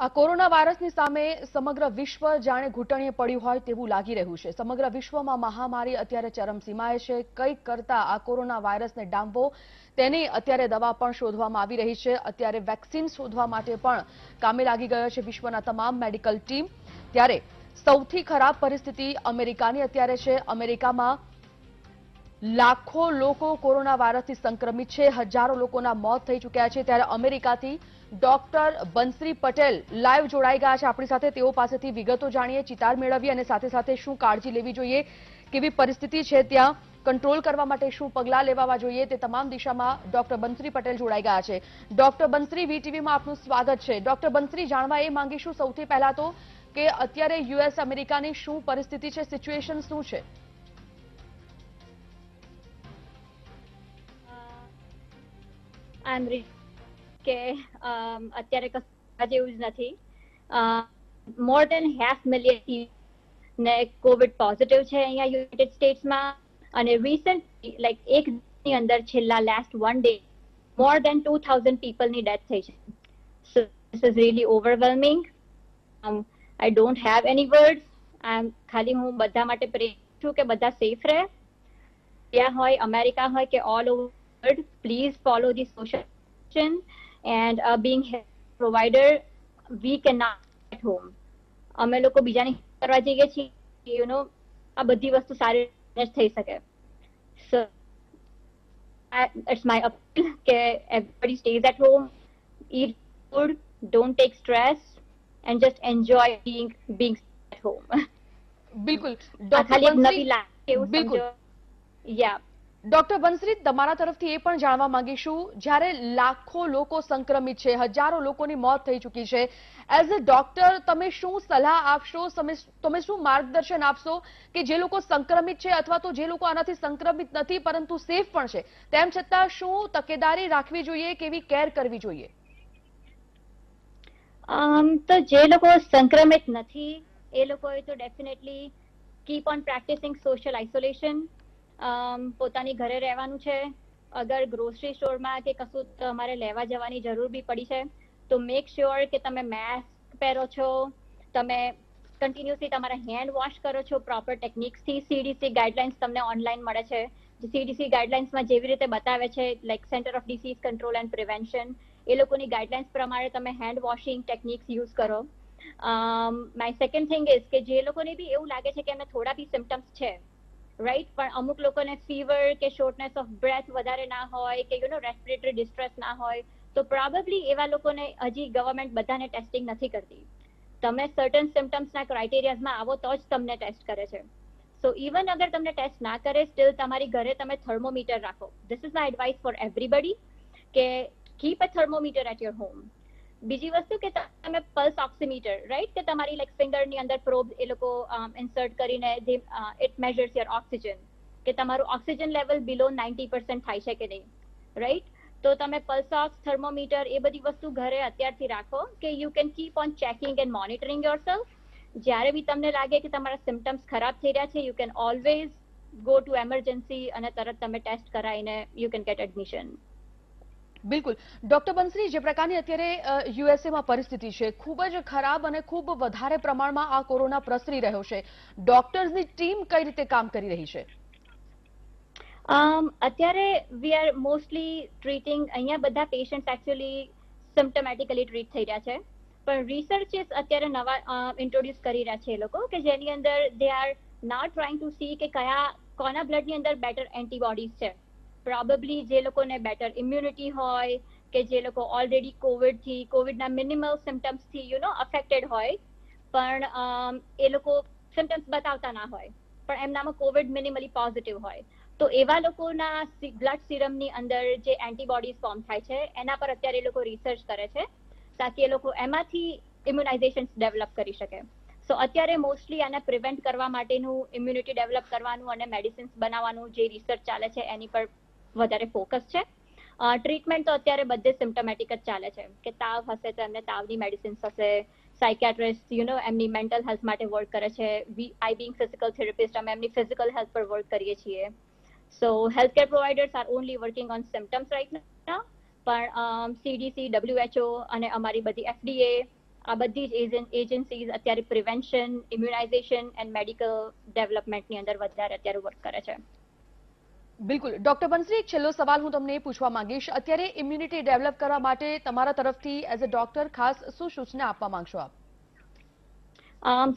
આ કોરોના વાયરસની સામે સમગ્ર વિશ્વ જાણે ઘૂંટણીએ પડ્યું હોય તેવું લાગી રહ્યું છે. સમગ્ર વિશ્વમાં મહામારી અત્યારે ચરમસીમાએ છે. કંઈક કરતા આ કોરોના વાયરસને ડામવો તેની અત્યારે દવા પણ શોધવામાં આવી રહી છે. અત્યારે વેક્સિન શોધવા માટે પણ કામે લાગી ગયો છે વિશ્વના તમામ મેડિકલ ટીમ. ત્યારે સૌથી ખરાબ પરિસ્થિતિ અમેરિકાની અત્યારે છે. અમેરિકામાં લાખો લોકો કોરોના વાયરસથી સંક્રમિત છે. હજારો લોકોના મોત થઈ ચૂક્યા છે. ત્યારે અમેરિકાથી ડોક્ટર બંસરી પટેલ લાઈવ જોડાઈ ગયા છે આપણી સાથે. તેઓ પાસેથી વિગતો જાણીએ, ચિતાર મેળવીએ અને સાથે સાથે શું કાળજી લેવી જોઈએ, કેવી પરિસ્થિતિ છે ત્યાં, કંટ્રોલ કરવા માટે શું પગલાં લેવા જોઈએ તે તમામ દિશામાં ડોક્ટર બંસરી પટેલ જોડાઈ ગયા છે. ડોક્ટર બંસરી વીટીવીમાં આપનું સ્વાગત છે. ડોક્ટર બંસરી, જાણવા એ માંગીશું સૌથી પહેલા તો કે અત્યારે યુએસ અમેરિકાની શું પરિસ્થિતિ છે, સિચ્યુએશન શું છે? આંદ્રી કે અત્યારે કશું જેવું જ નથી. મોર દેન હાફ મિલિયન ને કોવિડ પોઝિટિવ છે અહીંયા યુનાઇટેડ સ્ટેટ્સમાં અને રિસન્ટ લાઈક એક ની અંદર છેલ્લા last one day more than two thousand પીપલની death થઈ છે. So this is really overwhelming I don't have any words I ખાલી હું બધા માટે પ્રે છું કે બધા સેફ રહે. ત્યાં હોય અમેરિકા હોય કે all over world please follow the social and uh, being health provider we cannot at home અમે લોકો બીજાની help કરવા જઈએ છીએ યુ નો આ બધી વસ્તુ સારી રીતે જ થઈ શકે સો ઇટ્સ માય અપીલ કે everybody stays at home eat food don't take stress and just enjoy being being at home બિલકુલ આ ડોક્ટર ખાલી એક ડોક્ટર બંસરી, તમારા તરફથી એ પણ જાણવા માંગીશું. જ્યારે લાખો લોકો સંક્રમિત છે, હજારો લોકોની મોત થઈ ચૂકી છે. એઝ અ ડોક્ટર તમે શું સલાહ આપશો? તમે શું માર્ગદર્શન આપશો કે જે લોકો સંક્રમિત છે અથવા તો જે લોકો આનાથી સંક્રમિત નથી, પરંતુ સેફ પણ છે? તેમ છતાં શું તકેદારી રાખવી જોઈએ કેવી કેર કરવી જોઈએ? તો જે લોકો સંક્રમિત નથી, એ લોકોએ તો definitely keep on practicing social isolation પોતાની ઘરે રહેવાનું છે. અગર ગ્રોસરી સ્ટોરમાં કે કશું તમારે લેવા જવાની જરૂર બી પડી છે, તો મેક શ્યોર કે તમે માસ્ક પહેરો છો. તમે કન્ટિન્યુઅસલી તમારા હેન્ડ વોશ કરો છો. પ્રોપર ટેકનિક્સથી સીડીસી ગાઈડલાઇન્સ તમને ઓનલાઈન મળે છે. સીડીસી ગાઈડલાઇન્સમાં જેવી રીતે બતાવે છે like centre of disease control and prevention એ લોકોની ગાઈડલાઇન્સ પ્રમાણે તમે હેન્ડ વોશિંગ ટેકનિક્સ યુઝ કરો. માય સેકન્ડ થિંગ ઇઝ કે જે લોકોને બી એવું લાગે છે કે એમને થોડા બી સિમ્ટમ્સ છે રાઈટ પણ અમુક લોકોને ફીવર કે શોર્ટનેસ ઓફ બ્રેથ વધારે ના હોય કે યુ નો રેસ્પિરેટરી ડિસ્ટ્રેસ ના હોય, તો પ્રોબેબલી એવા લોકોને હજી ગવર્મેન્ટ બધાને ટેસ્ટિંગ નથી કરતી. તમે સર્ટન સિમ્ટમ્સના ક્રાઇટેરિયાઝમાં આવો તો જ તમને ટેસ્ટ કરે છે. સો ઇવન અગર તમને ટેસ્ટ ના કરે સ્ટીલ તમારી ઘરે તમે થર્મોમીટર રાખો. This is my advice for everybody કે keep a thermometer at your home બીજી વસ્તુ કે તમે પલ્સ ઓક્સિમીટર રાઈટ કે તમારી લાઈક ફિંગરની અંદર પ્રોબ એ લોકો ઇન્સર્ટ કરીને ઇટ મેઝર્સ યોર ઓક્સિજન કે તમારું oxygen level below ninety percent થાય છે કે નહીં રાઈટ તો તમે પલ્સ ઓક્સ થર્મોમીટર એ બધી વસ્તુ ઘરે અત્યારથી રાખો કે you can keep on checking and monitoring yourself જ્યારે બી તમને લાગે કે તમારા સિમ્ટમ્સ ખરાબ થઈ રહ્યા છે you can always go to emergency અને તરત તમે ટેસ્ટ કરાવીને યુ કેન ગેટ એડમિશન બિલકુલ. ડોક્ટર બંસરી, જે પ્રકારની અત્યારે યુએસએમાં પરિસ્થિતિ છે, ખૂબ જ ખરાબ અને ખૂબ વધારે પ્રમાણમાં આ કોરોના પ્રસરી રહ્યો છે. ડોક્ટર્સની ટીમ કઈ રીતે કામ કરી રહી છે? અત્યારે વી આર મોસ્ટલી ટ્રીટિંગ અહીંયા બધા પેશન્ટ એકચ્યુઅલી સિમ્ટમેટિકલી ટ્રીટ થઈ રહ્યા છે. પણ રિસર્ચિસ અત્યારે નવા ઇન્ટ્રોડ્યુસ કરી રહ્યા છે એ લોકો કે જેની અંદર દે આર ના ટ્રાઇંગ ટુ સી કે કયા, કોના બ્લડની અંદર બેટર એન્ટીબોડીઝ છે. પ્રોબેબલી જે લોકોને બેટર ઇમ્યુનિટી હોય કે જે લોકો ઓલરેડી કોવિડથી કોવિડના મિનિમલ સિમ્ટમ્સથી યુ નો અફેક્ટેડ હોય, પણ એ લોકો સિમ્ટમ્સ બતાવતા ના હોય, પણ એમનામાં કોવિડ મિનિમલી પોઝિટિવ હોય. તો એવા લોકોના બ્લડ સિરમની અંદર જે એન્ટીબોડીઝ ફોર્મ થાય છે, એના પર અત્યારે એ લોકો રિસર્ચ કરે છે, તાકી એ લોકો એમાંથી ઇમ્યુનાઇઝેશન્સ ડેવલપ કરી શકે. સો અત્યારે મોસ્ટલી આને પ્રિવેન્ટ કરવા માટેનું ઇમ્યુનિટી ડેવલપ કરવાનું અને મેડિસિન્સ બનાવવાનું જે રિસર્ચ ચાલે છે, એની પર વધારે ફોકસ છે. ટ્રીટમેન્ટ તો અત્યારે બધે સિમ્ટમેટિક જ ચાલે છે. કે તાવ હશે તો એમને તાવની મેડિસિન્સ હશે. સાયકેટ્રિસ્ટ યુ નો એમની મેન્ટલ હેલ્થ માટે વર્ક કરે છે. આઈ બિંગ ફિઝિકલ થેરપિસ્ટ અમે એમની ફિઝિકલ હેલ્થ પર વર્ક કરીએ છીએ. So health care providers are only working on symptoms right ના પણ સીડીસી ડબલ્યુએચઓ અને અમારી બધી એફડીએ આ બધી જ એજન્સીઝ અત્યારે પ્રિવેન્શન ઇમ્યુનાઇઝેશન એન્ડ મેડિકલ ડેવલપમેન્ટની અંદર વધારે અત્યારે વર્ક કરે છે. બિલકુલ. ડોક્ટર બંસરી, એક છેલ્લો સવાલ હું તમને પૂછવા માંગીશ. અત્યારે ઇમ્યુનિટી ડેવલપ કરવા માટે તમારા તરફથી એઝ અ ડોક્ટર ખાસ શું સૂચના આપવા માંગશો આપ?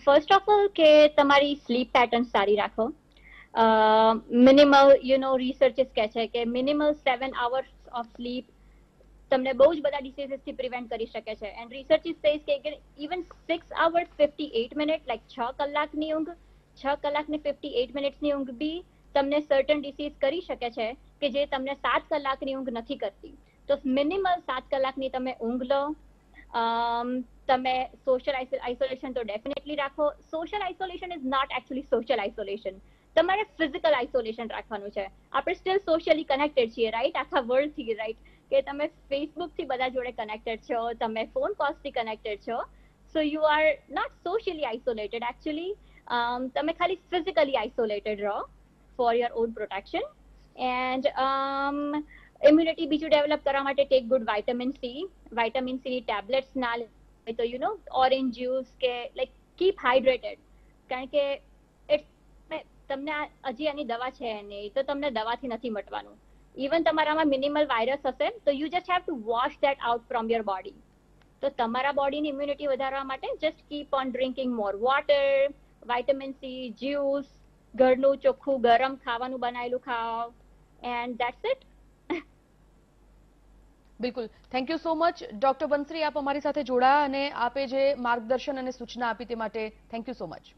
ફર્સ્ટ ઓફ ઓલ કે તમારી સ્લીપ પેટર્ન સારી રાખો. મિનિમલ યુ નો રિસર્ચિસ કહે છે કે minimal seven hours of sleep તમને બહુ જ બધા ડિસીઝીસથી પ્રિવેન્ટ કરી શકે છે. એન્ડ રિસર્ચિસ સેઝ કે even six hours fifty eight minute like છ કલાકની ઊંઘ, છ કલાકની ફિફ્ટી એટ મિનિટ્સની ઊંઘ બી તમને સર્ટન ડિસીઝ કરી શકે છે કે જે તમને સાત કલાકની ઊંઘ નથી કરતી. તો મિનિમલ સાત કલાકની તમે ઊંઘ લો. તમે સોશિયલ આઇસોલેશન તો ડેફિનેટલી રાખો. Social isolation is not actually social isolation તમારે ફિઝિકલ આઇસોલેશન રાખવાનું છે. આપણે સ્ટીલ સોશિયલી કનેક્ટેડ છીએ રાઈટ આખા વર્લ્ડથી રાઈટ કે તમે ફેસબુકથી બધા જોડે કનેક્ટેડ છો, તમે ફોન કોલ્સથી કનેક્ટેડ છો. So you are not socially isolated actually તમે ખાલી ફિઝિકલી આઇસોલેટેડ રહો. For your own protection and immunity બીજું ડેવલપ કરવા માટે take good vitamin C vitamin સીની ટેબ્લેટ્સ ના લે તો યુ નો ઓરેન્જ જ્યુસ કે લાઈક કીપ હાઇડ્રેટેડ કારણ કે તમને હજી આની દવા છે નહીં, તો તમને દવાથી નથી મટવાનું. ઇવન તમારામાં મિનિમલ વાયરસ હશે, તો you just have to wash that out from your body તો તમારા બોડીની ઇમ્યુનિટી વધારવા માટે just keep on drinking more water vitamin C juice ઘરનું ચોખ્ખું ગરમ ખાવાનું બનાવેલું ખાઓ. એન્ડ ધેટ્સ ઇટ બિલકુલ. Thank you so much doctor Bansari આપ અમારી સાથે જોડાયા અને આપે જે માર્ગદર્શન અને સૂચના આપી તે માટે થેન્ક યુ સો મચ